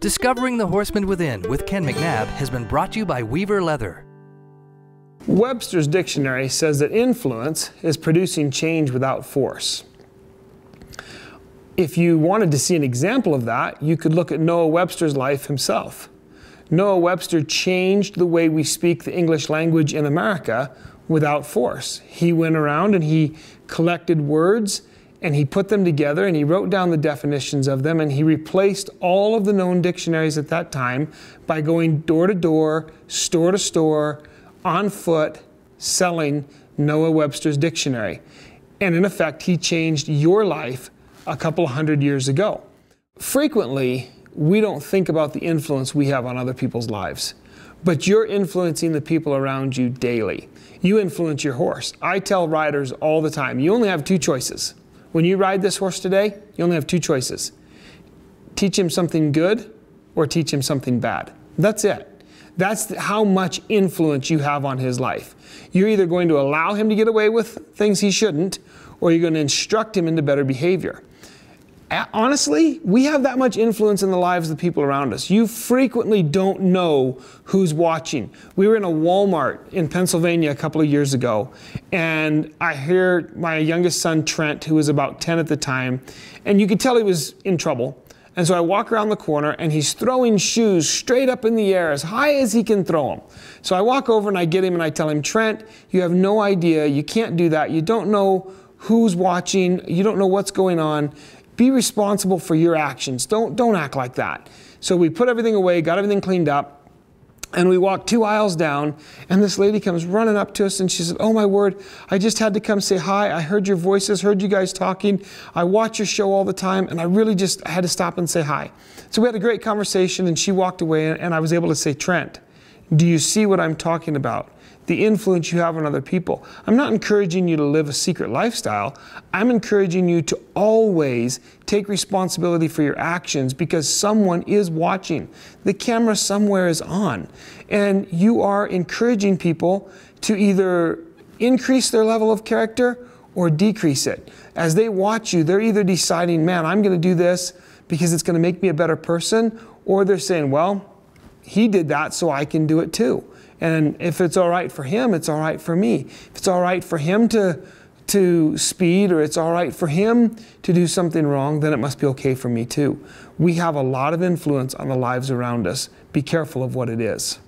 Discovering the Horseman Within with Ken McNabb has been brought to you by Weaver Leather. Webster's dictionary says that influence is producing change without force. If you wanted to see an example of that, you could look at Noah Webster's life himself. Noah Webster changed the way we speak the English language in America without force. He went around and he collected words and he put them together and he wrote down the definitions of them and he replaced all of the known dictionaries at that time by going door to door, store to store, on foot, selling Noah Webster's dictionary. And in effect, he changed your life a couple hundred years ago. Frequently, we don't think about the influence we have on other people's lives, but you're influencing the people around you daily. You influence your horse. I tell riders all the time you only have two choices when you ride this horse today, you only have two choices teach him something good or teach him something bad. That's it. That's how much influence you have on his life. You're either going to allow him to get away with things he shouldn't, or you're going to instruct him into better behavior honestly, we have that much influence in the lives of the people around us. You frequently don't know who's watching. We were in a Walmart in Pennsylvania a couple of years ago, and I hear my youngest son, Trent, who was about 10 at the time, and you could tell he was in trouble. And so I walk around the corner and he's throwing shoes straight up in the air as high as he can throw them. So I walk over and I get him and I tell him, Trent, you have no idea. You can't do that. You don't know who's watching. You don't know what's going on. Be responsible for your actions. Don't, don't act like that. So we put everything away, got everything cleaned up, and we walked two aisles down, and this lady comes running up to us and she said, Oh my word, I just had to come say hi. I heard your voices, heard you guys talking. I watch your show all the time, and I really just had to stop and say hi. So we had a great conversation, and she walked away, and I was able to say, Trent, do you see what I'm talking about? The influence you have on other people. I'm not encouraging you to live a secret lifestyle. I'm encouraging you to always take responsibility for your actions because someone is watching. The camera somewhere is on. And you are encouraging people to either increase their level of character or decrease it. As they watch you, they're either deciding, man, I'm going to do this because it's going to make me a better person, or they're saying, well, he did that, so I can do it too. And if it's all right for him, it's all right for me. If it's all right for him to, to speed or it's all right for him to do something wrong, then it must be okay for me too. We have a lot of influence on the lives around us. Be careful of what it is.